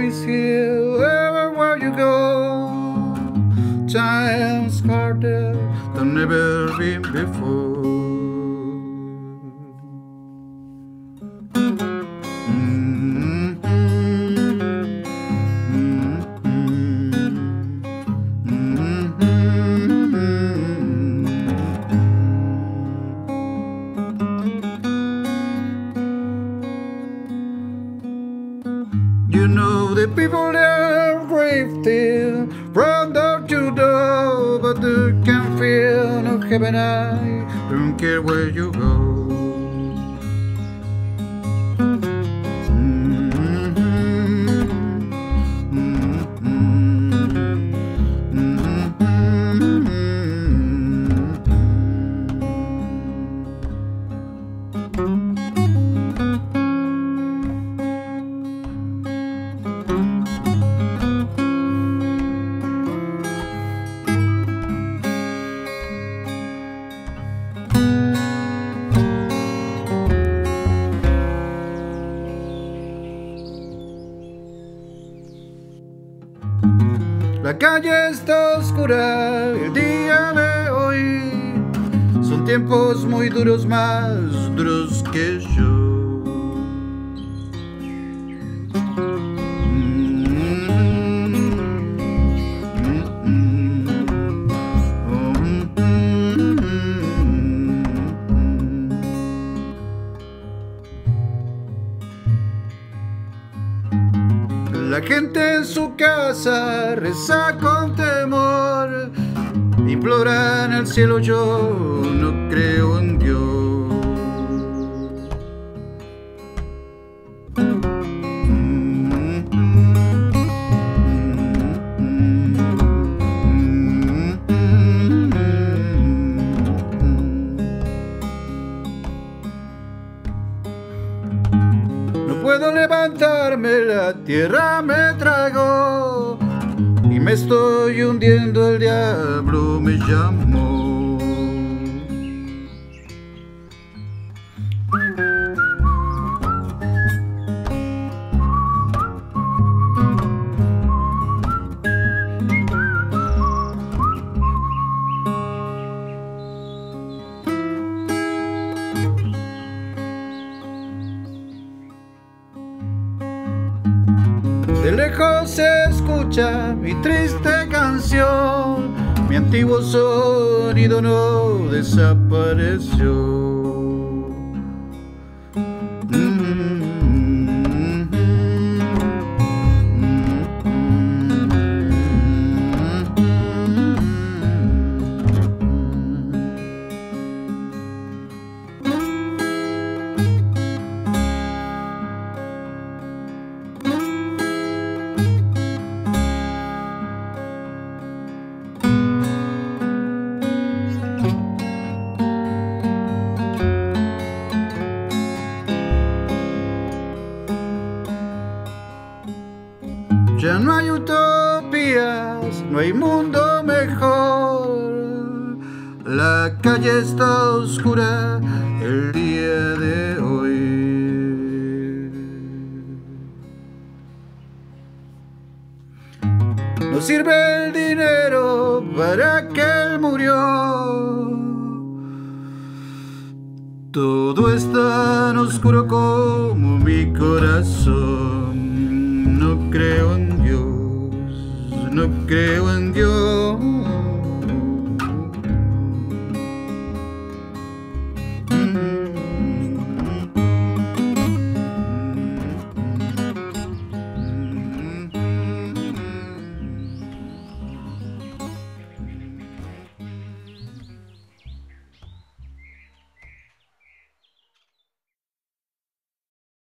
is here, wherever you go. Time's harder than ever been before. people their grave till Proud out you but you can feel no heaven I don't care where you go. Calle está oscura el día de hoy. Son tiempos muy duros, más duros que yo. Gente en su casa reza con temor, implora en el cielo, yo no creo en Dios. Levantarme, la tierra me tragó y me estoy hundiendo, el diablo me llamó. De lejos se escucha mi triste canción, mi antiguo sonido no desapareció. Ya no hay utopías, no hay mundo mejor. La calle está oscura el día de hoy. No sirve el dinero para que él murió. Todo es tan oscuro como mi corazón. No creo en no creo en Dios.